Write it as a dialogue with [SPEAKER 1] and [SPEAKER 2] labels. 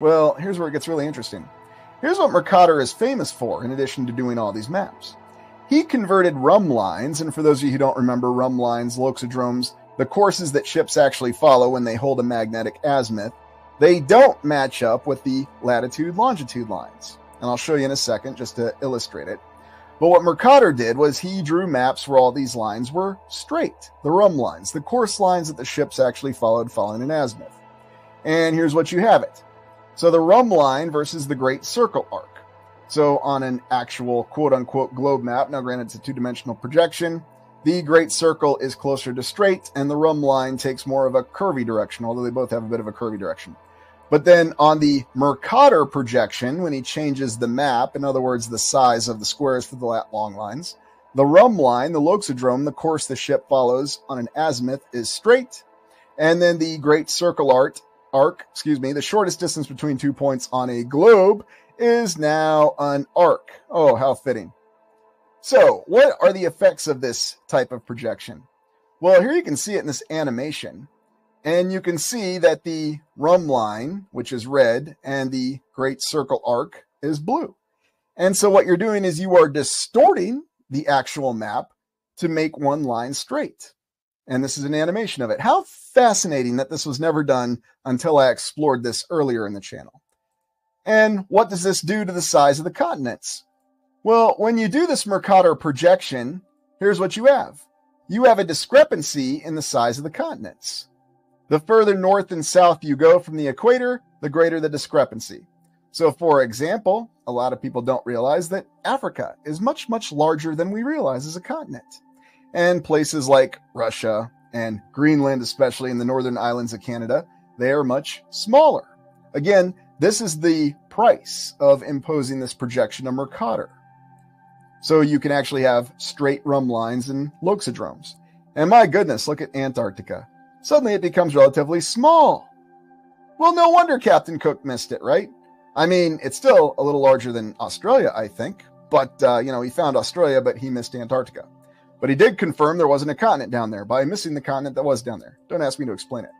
[SPEAKER 1] Well, here's where it gets really interesting. Here's what Mercator is famous for, in addition to doing all these maps. He converted rhumb lines, and for those of you who don't remember, rhumb lines, loxodromes, the courses that ships actually follow when they hold a magnetic azimuth, they don't match up with the latitude longitude lines. And I'll show you in a second just to illustrate it. But what Mercator did was he drew maps where all these lines were straight, the rhumb lines, the course lines that the ships actually followed following an azimuth. And here's what you have it. So the rhumb line versus the Great Circle arc. So on an actual quote unquote globe map, now granted it's a two dimensional projection, the Great Circle is closer to straight, and the rhumb line takes more of a curvy direction, although they both have a bit of a curvy direction. But then on the Mercator projection, when he changes the map, in other words, the size of the squares for the long lines, the rhumb line, the loxodrome, the course the ship follows on an azimuth, is straight. And then the Great Circle art, arc, excuse me, the shortest distance between two points on a globe is now an arc. Oh, how fitting. So, what are the effects of this type of projection? Well, here you can see it in this animation. And you can see that the rhumb line, which is red, and the great circle arc is blue. And so what you're doing is you are distorting the actual map to make one line straight. And this is an animation of it. How fascinating that this was never done until I explored this earlier in the channel. And what does this do to the size of the continents? Well, when you do this Mercator projection, here's what you have. You have a discrepancy in the size of the continents. The further north and south you go from the equator, the greater the discrepancy. So, for example, a lot of people don't realize that Africa is much, much larger than we realize as a continent. And places like Russia and Greenland, especially in the northern islands of Canada, they are much smaller. Again, this is the price of imposing this projection of Mercator. So you can actually have straight rhumb lines and loxodromes. And my goodness, look at Antarctica suddenly it becomes relatively small. Well, no wonder Captain Cook missed it, right? I mean, it's still a little larger than Australia, I think, but, uh, you know, he found Australia, but he missed Antarctica. But he did confirm there wasn't a continent down there by missing the continent that was down there. Don't ask me to explain it.